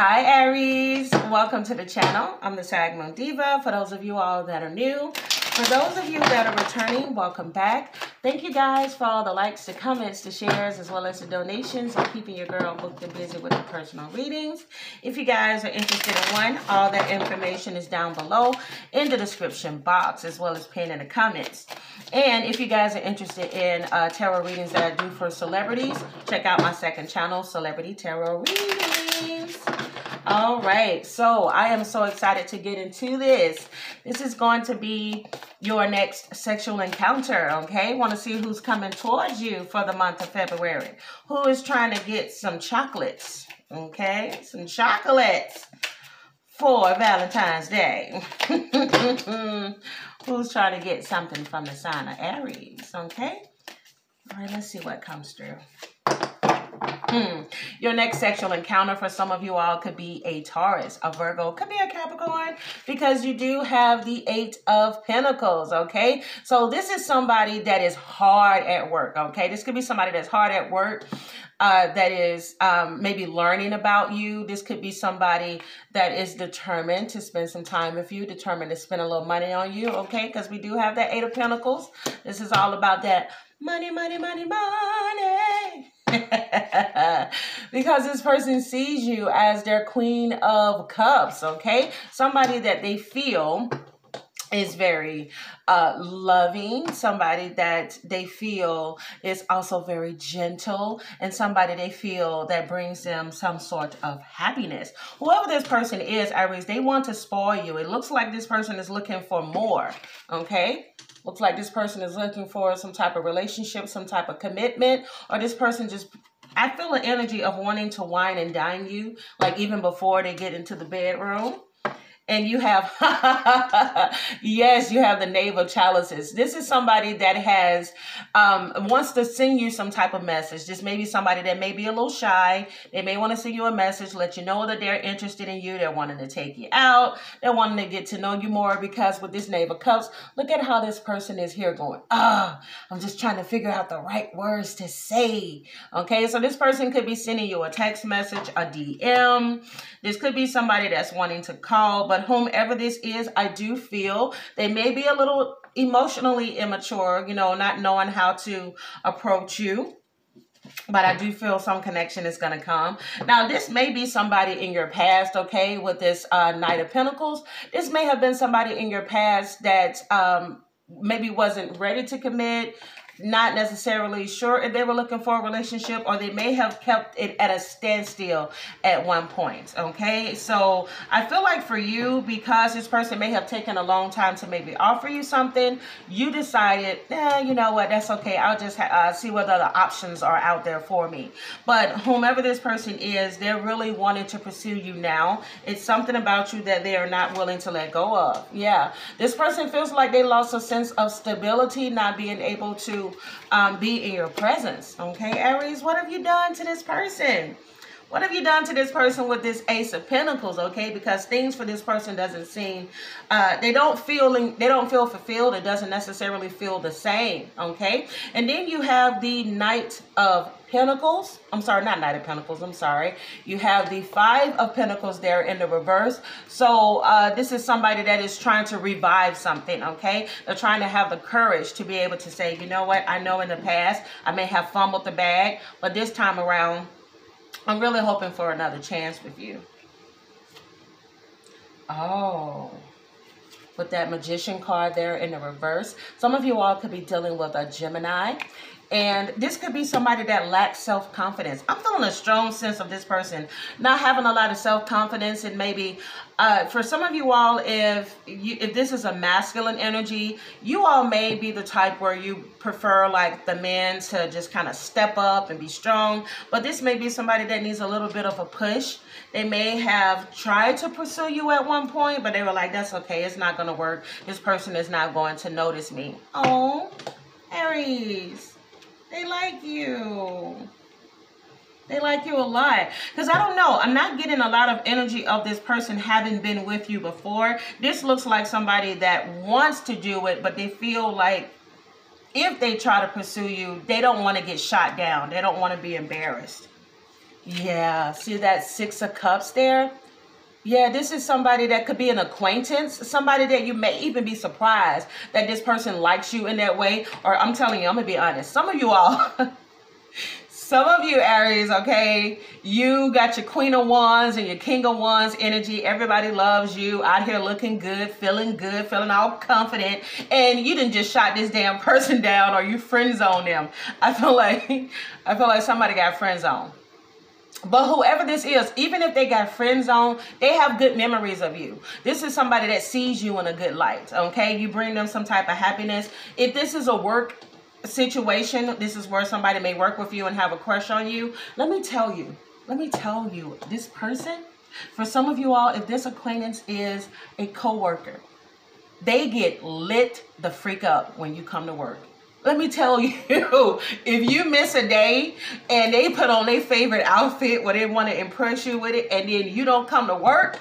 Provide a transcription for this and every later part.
Hi, Aries. Welcome to the channel. I'm the Sag Moon Diva. For those of you all that are new, for those of you that are returning, welcome back. Thank you guys for all the likes, the comments, the shares, as well as the donations and keeping your girl booked and busy with the personal readings. If you guys are interested in one, all that information is down below in the description box, as well as pinned in the comments. And if you guys are interested in uh, tarot readings that I do for celebrities, check out my second channel, Celebrity Tarot Readings. All right, so I am so excited to get into this. This is going to be your next sexual encounter, okay? Want to see who's coming towards you for the month of February. Who is trying to get some chocolates, okay? Some chocolates for Valentine's Day. who's trying to get something from the sign of Aries, okay? All right, let's see what comes through. Hmm. Your next sexual encounter for some of you all could be a Taurus, a Virgo, could be a Capricorn, because you do have the Eight of Pentacles, okay? So this is somebody that is hard at work, okay? This could be somebody that's hard at work, uh, that is um, maybe learning about you. This could be somebody that is determined to spend some time with you, determined to spend a little money on you, okay? Because we do have that Eight of Pentacles. This is all about that money, money, money, money. because this person sees you as their queen of cups, okay? Somebody that they feel is very uh, loving, somebody that they feel is also very gentle, and somebody they feel that brings them some sort of happiness. Whoever this person is, Aries, they want to spoil you. It looks like this person is looking for more, okay? Looks like this person is looking for some type of relationship, some type of commitment, or this person just I feel an energy of wanting to wine and dine you, like even before they get into the bedroom and you have yes you have the knave of chalices. This is somebody that has um, wants to send you some type of message. This may be somebody that may be a little shy. They may want to send you a message let you know that they're interested in you they're wanting to take you out they're wanting to get to know you more because with this knave of cups look at how this person is here going ah i'm just trying to figure out the right words to say. Okay so this person could be sending you a text message a dm this could be somebody that's wanting to call but but whomever this is, I do feel they may be a little emotionally immature, you know, not knowing how to approach you but I do feel some connection is going to come. Now, this may be somebody in your past, okay, with this uh, Knight of Pentacles. This may have been somebody in your past that um, maybe wasn't ready to commit, not necessarily sure if they were looking for a relationship or they may have kept it at a standstill at one point okay? So i feel like for you because this person may have taken a long time to maybe offer you something you decided eh, you know what? That's okay. I'll just uh, see what other options are out there for me. But whomever this person is they're really wanting to pursue you now. It's something about you that they are not willing to let go of. Yeah. This person feels like they lost a sense of stability not being able to um, be in your presence. Okay, Aries, what have you done to this person? What have you done to this person with this Ace of Pentacles? Okay, because things for this person doesn't seem, uh, they don't feel, they don't feel fulfilled. It doesn't necessarily feel the same. Okay, and then you have the Knight of Pentacles. I'm sorry, not Knight of Pentacles. I'm sorry. You have the Five of Pentacles there in the reverse. So uh, this is somebody that is trying to revive something, okay? They're trying to have the courage to be able to say, you know what? I know in the past I may have fumbled the bag, but this time around, I'm really hoping for another chance with you. Oh with that magician card there in the reverse. Some of you all could be dealing with a Gemini. And this could be somebody that lacks self-confidence. I'm feeling a strong sense of this person not having a lot of self-confidence and maybe uh, for some of you all, if you, if this is a masculine energy, you all may be the type where you prefer like the men to just kind of step up and be strong. But this may be somebody that needs a little bit of a push. They may have tried to pursue you at one point, but they were like, that's okay. It's not going to work. This person is not going to notice me. Oh, Aries. They like you. They like you a lot. Because I don't know. I'm not getting a lot of energy of this person having been with you before. This looks like somebody that wants to do it, but they feel like if they try to pursue you, they don't want to get shot down. They don't want to be embarrassed. Yeah, see that Six of Cups there? Yeah, this is somebody that could be an acquaintance, somebody that you may even be surprised that this person likes you in that way. Or I'm telling you, I'm going to be honest. Some of you all, some of you Aries, okay, you got your Queen of Wands and your King of Wands energy. Everybody loves you out here looking good, feeling good, feeling all confident. And you didn't just shot this damn person down or you friend zone them. I feel like, I feel like somebody got friend zone. But whoever this is, even if they got friends on, they have good memories of you. This is somebody that sees you in a good light, okay? You bring them some type of happiness. If this is a work situation, this is where somebody may work with you and have a crush on you. Let me tell you, let me tell you, this person, for some of you all, if this acquaintance is a coworker, they get lit the freak up when you come to work let me tell you, if you miss a day and they put on their favorite outfit where they want to impress you with it, and then you don't come to work,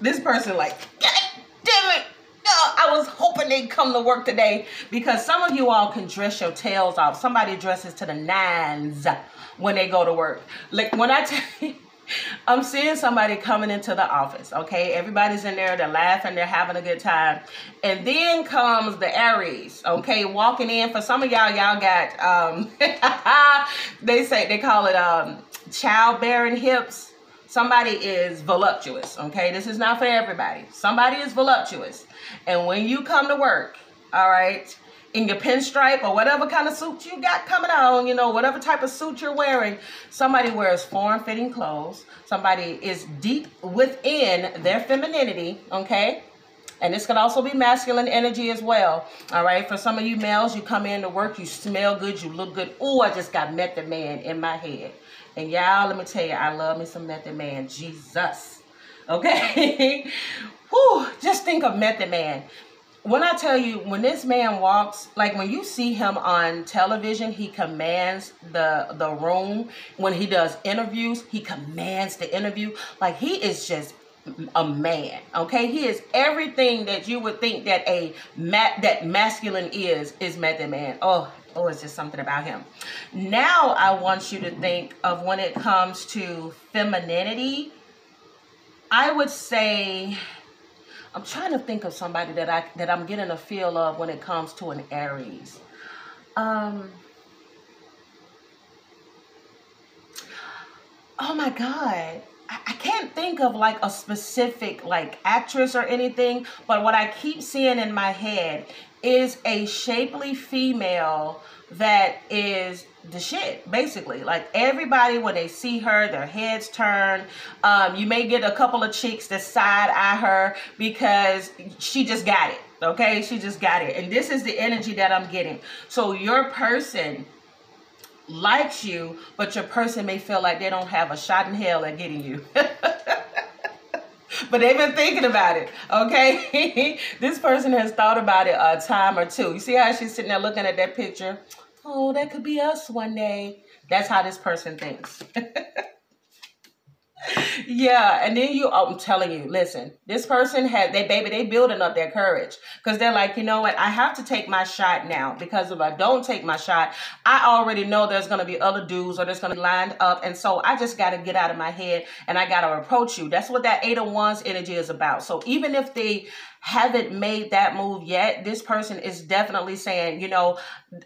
this person like, God damn it. I was hoping they'd come to work today because some of you all can dress your tails off. Somebody dresses to the nines when they go to work. Like when I tell you, I'm seeing somebody coming into the office, okay? Everybody's in there, they're laughing, they're having a good time. And then comes the Aries, okay? Walking in, for some of y'all, y'all got, um, they say, they call it um, childbearing hips. Somebody is voluptuous, okay? This is not for everybody. Somebody is voluptuous. And when you come to work, all right, in your pinstripe or whatever kind of suit you got coming on, you know, whatever type of suit you're wearing, somebody wears form-fitting clothes. Somebody is deep within their femininity, okay? And this could also be masculine energy as well. All right. For some of you males, you come in to work, you smell good, you look good. Oh, I just got Method Man in my head. And y'all, let me tell you, I love me some Method Man. Jesus. Okay. Whew, just think of Method Man when I tell you, when this man walks, like when you see him on television, he commands the the room. When he does interviews, he commands the interview. Like he is just a man. Okay, he is everything that you would think that a mat that masculine is is method man. Oh, oh, it's just something about him. Now I want you to think of when it comes to femininity. I would say I'm trying to think of somebody that I that I'm getting a feel of when it comes to an Aries. Um, oh my God. I, I can't think of like a specific like actress or anything, but what I keep seeing in my head is a shapely female that is the shit basically. Like everybody when they see her their heads turn. Um, you may get a couple of chicks that side eye her because she just got it okay? She just got it. And this is the energy that i'm getting. So your person likes you but your person may feel like they don't have a shot in hell at getting you but they've been thinking about it, okay? this person has thought about it a time or two. You see how she's sitting there looking at that picture? Oh, that could be us one day. That's how this person thinks. yeah, and then you, oh, I'm telling you, listen, this person had, they baby, they building up their courage because they're like, you know what, I have to take my shot now because if I don't take my shot, I already know there's to be other dudes or there's to be lined up. And so I just got to get out of my head and I got to approach you. That's what that eight of wands energy is about. So even if they haven't made that move yet, this person is definitely saying, you know,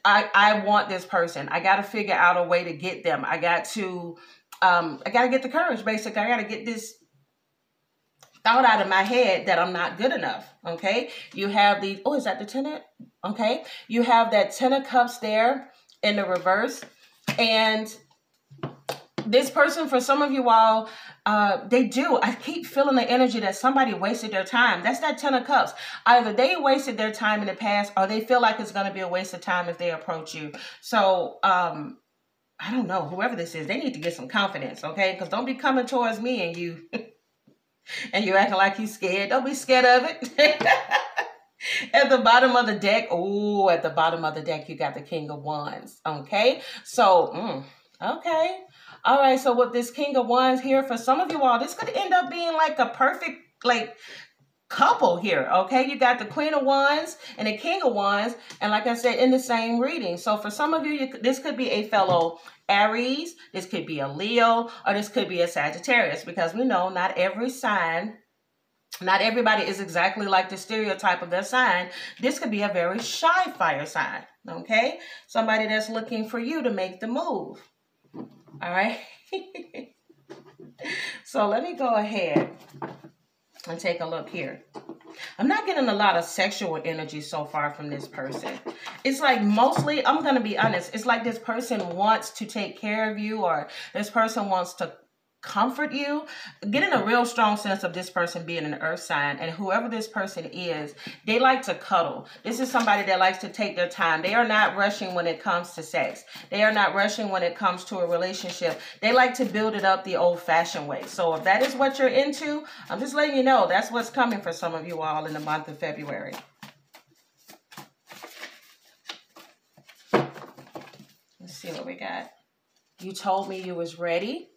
I, I want this person. I got to figure out a way to get them. I got to, um, I got to get the courage, basically. I got to get this thought out of my head that I'm not good enough. Okay. You have the, oh, is that the ten? Okay. You have that ten of cups there in the reverse. And this person, for some of you all, uh, they do. I keep feeling the energy that somebody wasted their time. That's that Ten of Cups. Either they wasted their time in the past or they feel like it's going to be a waste of time if they approach you. So, um, I don't know, whoever this is, they need to get some confidence, okay? Because don't be coming towards me and you and you acting like you scared. Don't be scared of it. at the bottom of the deck, oh, at the bottom of the deck, you got the King of Wands, okay? So, mm, okay. All right, so with this King of Wands here, for some of you all, this could end up being like a perfect, like, couple here, okay? You got the Queen of Wands and the King of Wands, and like I said, in the same reading. So for some of you, you this could be a fellow Aries, this could be a Leo, or this could be a Sagittarius, because we know not every sign not everybody is exactly like the stereotype of their sign. This could be a very shy fire sign, okay? Somebody that's looking for you to make the move, all right? so let me go ahead and take a look here. I'm not getting a lot of sexual energy so far from this person. It's like mostly, I'm going to be honest, it's like this person wants to take care of you or this person wants to comfort you, getting a real strong sense of this person being an earth sign and whoever this person is, they like to cuddle. This is somebody that likes to take their time. They are not rushing when it comes to sex. They are not rushing when it comes to a relationship. They like to build it up the old fashioned way. So if that is what you're into, I'm just letting you know that's what's coming for some of you all in the month of February. Let's see what we got. You told me you was ready.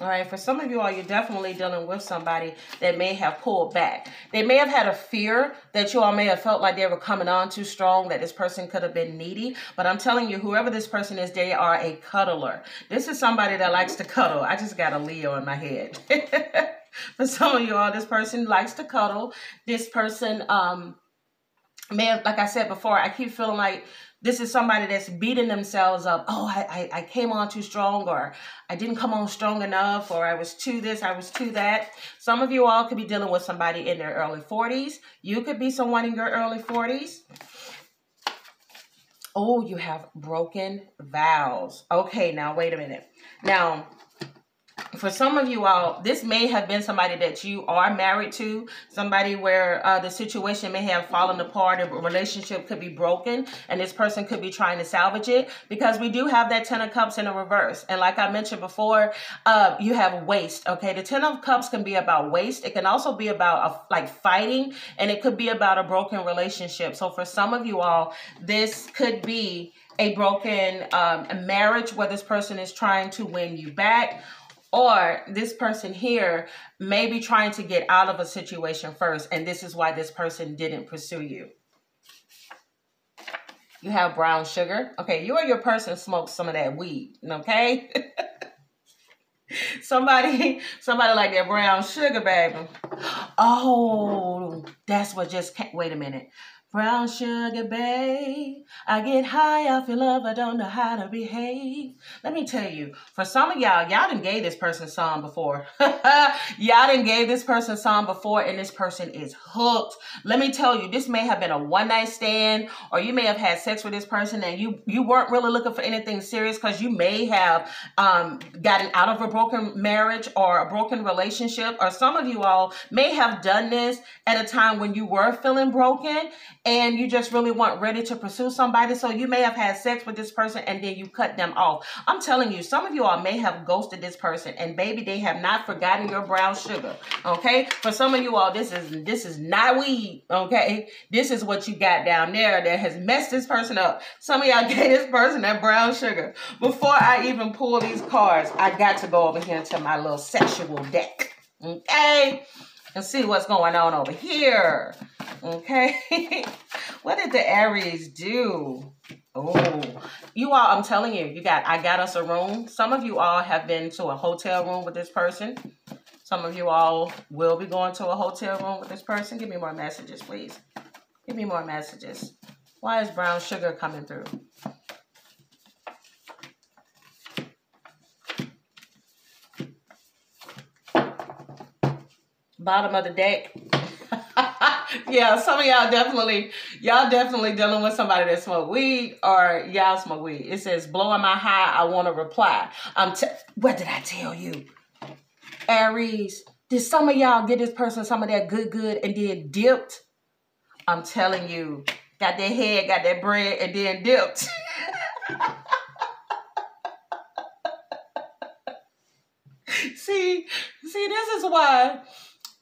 All right, for some of you all, you're definitely dealing with somebody that may have pulled back. They may have had a fear that you all may have felt like they were coming on too strong, that this person could have been needy. But I'm telling you, whoever this person is, they are a cuddler. This is somebody that likes to cuddle. I just got a Leo in my head. for some of you all, this person likes to cuddle. This person um, may have, like I said before, I keep feeling like this is somebody that's beating themselves up. Oh, I, I, I came on too strong, or I didn't come on strong enough, or I was too this, I was too that. Some of you all could be dealing with somebody in their early 40s. You could be someone in your early 40s. Oh, you have broken vows. Okay, now wait a minute. Now, for some of you all, this may have been somebody that you are married to, somebody where uh, the situation may have fallen apart, a relationship could be broken, and this person could be trying to salvage it because we do have that Ten of Cups in a reverse. And like I mentioned before, uh, you have waste, okay? The Ten of Cups can be about waste. It can also be about a, like fighting, and it could be about a broken relationship. So for some of you all, this could be a broken um, marriage where this person is trying to win you back or this person here may be trying to get out of a situation first, and this is why this person didn't pursue you. You have brown sugar. Okay, you or your person smokes some of that weed, okay? somebody, somebody like that brown sugar, baby. Oh, that's what just came. Wait a minute. Brown sugar, babe. I get high off your love. I don't know how to behave. Let me tell you, for some of y'all, y'all didn't gave this person song before. y'all didn't gave this person song before, and this person is hooked. Let me tell you, this may have been a one night stand, or you may have had sex with this person, and you you weren't really looking for anything serious because you may have um, gotten out of a broken marriage or a broken relationship, or some of you all may have done this at a time when you were feeling broken and you just really weren't ready to pursue somebody. So you may have had sex with this person and then you cut them off. I'm telling you, some of you all may have ghosted this person and baby, they have not forgotten your brown sugar. Okay. For some of you all, this is, this is not weed. Okay. This is what you got down there that has messed this person up. Some of y'all gave this person that brown sugar. Before I even pull these cards, I got to go over here to my little sexual deck. Okay and see what's going on over here. Okay. what did the Aries do? Oh, you all, I'm telling you, you got, I got us a room. Some of you all have been to a hotel room with this person. Some of you all will be going to a hotel room with this person. Give me more messages, please. Give me more messages. Why is brown sugar coming through? bottom of the deck. Yeah, some of y'all definitely, y'all definitely dealing with somebody that smoke weed or y'all smoke weed. It says, blowing my high, I want to reply. I'm t what did I tell you? Aries, did some of y'all get this person some of that good, good and then dipped? I'm telling you, got that head, got that bread, and then dipped. see, see, this is why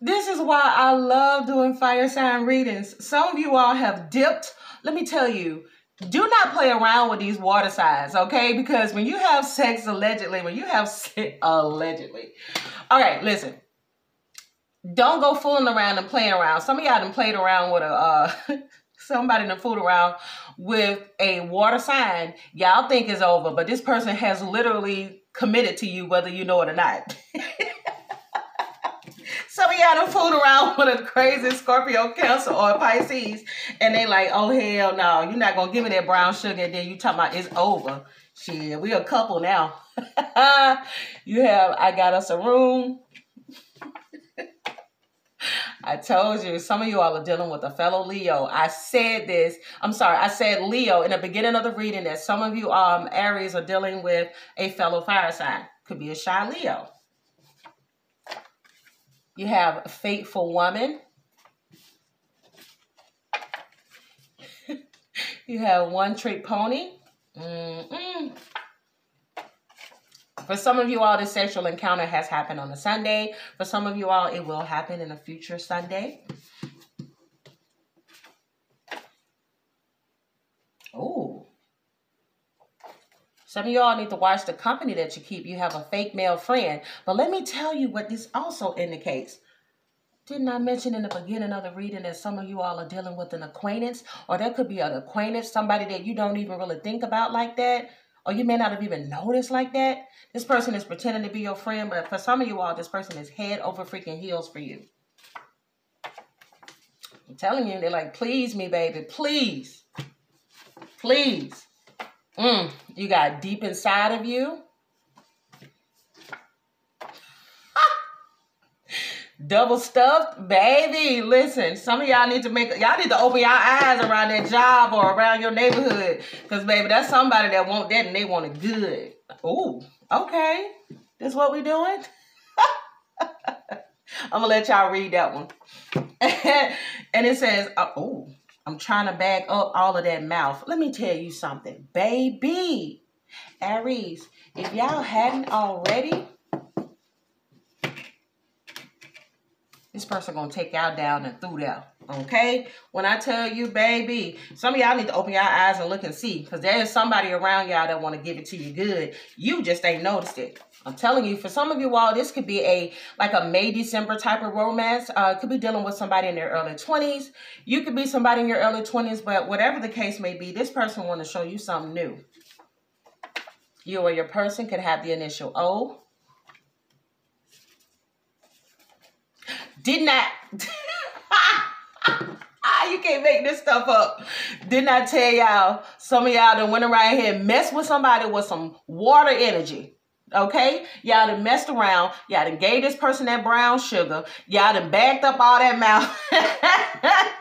this is why I love doing fire sign readings. Some of you all have dipped. Let me tell you, do not play around with these water signs, okay? Because when you have sex allegedly, when you have sex allegedly. All right, listen. don't go fooling around and playing around. Some of y'all done played around with a uh, somebody done fooled around with a water sign. Y'all think it's over, but this person has literally committed to you whether you know it or not. Some of y'all done fooled around with a crazy Scorpio, Cancer, or Pisces, and they like, oh hell no, you're not gonna give me that brown sugar. And then you talking about it's over. Shit, we a couple now. you have, I got us a room. I told you, some of you all are dealing with a fellow Leo. I said this, I'm sorry, I said Leo in the beginning of the reading that some of you um Aries are dealing with a fellow fire sign. Could be a shy Leo. You have a faithful woman. you have one trick pony. Mm-mm. For some of you all, this sexual encounter has happened on a Sunday. For some of you all, it will happen in a future Sunday. Oh. Some of y'all need to watch the company that you keep. You have a fake male friend. But let me tell you what this also indicates. Didn't I mention in the beginning of the reading that some of you all are dealing with an acquaintance? Or there could be an acquaintance, somebody that you don't even really think about like that or you may not have even noticed like that. This person is pretending to be your friend, but for some of you all, this person is head over freaking heels for you. I'm telling you, they're like, please me, baby, please, please. Mm, you got deep inside of you double stuffed, baby. Listen, some of y'all need to make y'all need to open y'all eyes around that job or around your neighborhood, cause baby, that's somebody that want that and they want it good. Oh, okay, that's what we doing. I'm gonna let y'all read that one, and it says, "Oh, I'm trying to bag up all of that mouth." Let me tell you something, baby. Aries, if y'all hadn't already This person gonna take y'all down and through there. Okay? When I tell you, baby, some of y'all need to open your eyes and look and see. Because there is somebody around y'all that want to give it to you good. You just ain't noticed it. I'm telling you, for some of you all, this could be a like a May December type of romance. Uh, could be dealing with somebody in their early 20s. You could be somebody in your early 20s, but whatever the case may be, this person want to show you something new. You or your person could have the initial O Did not. Ah, you can't make this stuff up. Didn't I tell y'all? Some of y'all that went around here and messed with somebody with some water energy. Okay? Y'all done messed around. Y'all done gave this person that brown sugar. Y'all done backed up all that mouth.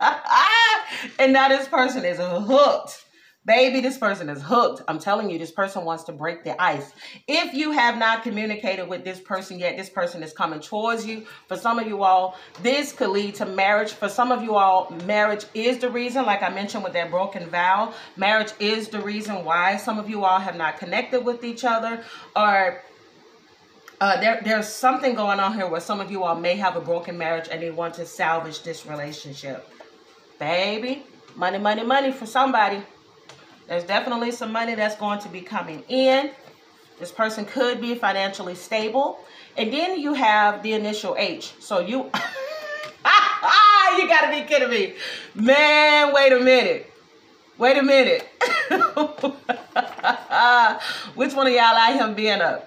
Ah, and now this person is hooked. Baby, this person is hooked. I'm telling you, this person wants to break the ice. If you have not communicated with this person yet, this person is coming towards you. For some of you all, this could lead to marriage. For some of you all, marriage is the reason, like I mentioned with that broken vow, marriage is the reason why some of you all have not connected with each other or uh, there, there's something going on here where some of you all may have a broken marriage and they want to salvage this relationship. Baby, money, money, money for somebody. There's definitely some money that's going to be coming in. This person could be financially stable. And then you have the initial H. So you, ah, you gotta be kidding me. Man, wait a minute. Wait a minute. Which one of y'all like him being a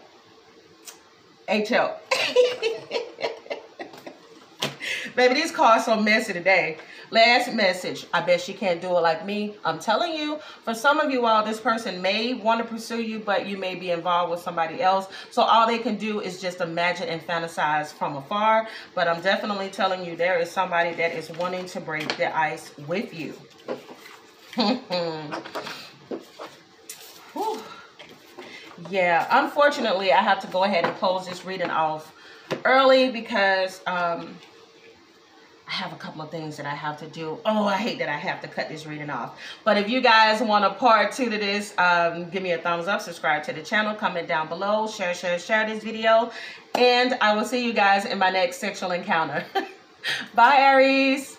HL? Baby, these cards so messy today. Last message. I bet she can't do it like me. I'm telling you, for some of you all, this person may want to pursue you, but you may be involved with somebody else. So all they can do is just imagine and fantasize from afar. But I'm definitely telling you, there is somebody that is wanting to break the ice with you. yeah, unfortunately, I have to go ahead and close this reading off early because um, I have a couple of things that I have to do. Oh, I hate that I have to cut this reading off. But if you guys want a part two to this, um, give me a thumbs up, subscribe to the channel, comment down below, share, share, share this video. And I will see you guys in my next sexual encounter. Bye, Aries.